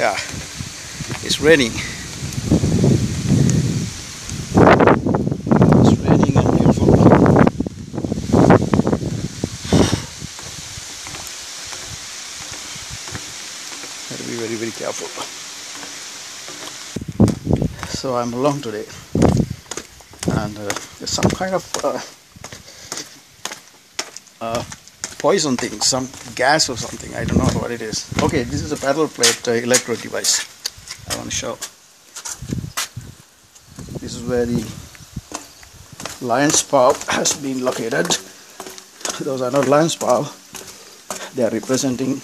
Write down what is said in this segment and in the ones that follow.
yeah. It's raining. It's raining and beautiful to be very very careful. So I'm alone today. And uh, there's some kind of uh, uh, poison thing, some gas or something. I don't know what it is. Okay, this is a parallel plate uh, electrode device. I want to show. This is where the lion's paw has been located. Those are not lion's paw. They are representing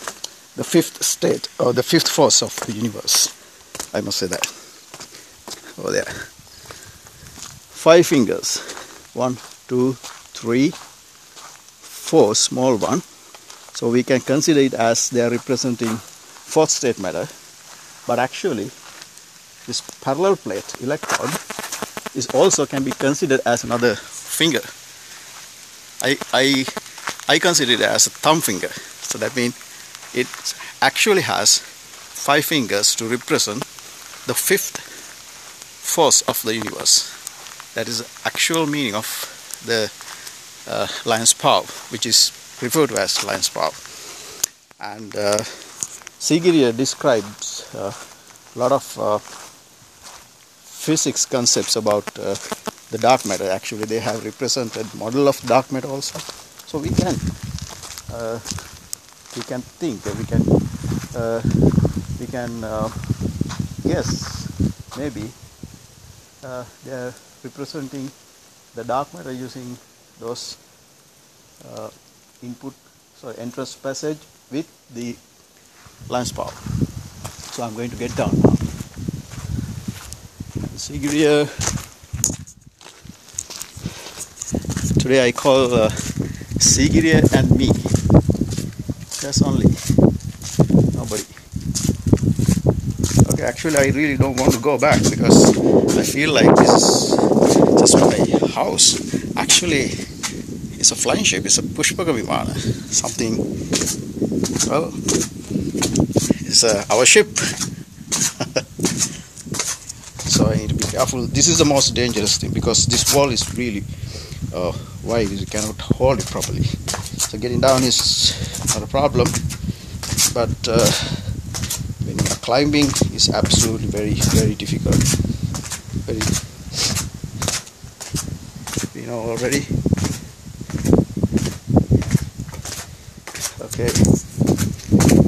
the fifth state or the fifth force of the universe. I must say that. Over there. Five fingers. One, two, three, four small one. So we can consider it as they are representing fourth state matter. But actually, this parallel plate electrode is also can be considered as another finger. I I I consider it as a thumb finger. So that means it actually has five fingers to represent the fifth force of the universe. That is actual meaning of the uh, lion's which is referred to as lion's paw. And uh, Sigiriya describes uh, a lot of uh, physics concepts about uh, the dark matter. Actually, they have represented model of dark matter also. So we can uh, we can think, we can uh, we can uh, guess maybe uh, they are representing the dark matter using those uh, input sorry entrance passage with the lion's paw. So I'm going to get down now. Sigiriya today I call uh, Sigiriya and me. That's only nobody. Okay, actually I really don't want to go back because I feel like this is just my house. Actually, it's a flying ship. It's a Pushpaka Vimana. Something. Well, it's uh, our ship. so I need to be careful. This is the most dangerous thing because this wall is really uh, wide. You cannot hold it properly. So getting down is not a problem, but uh, when you are climbing, is absolutely very very difficult. Very you know already. Okay.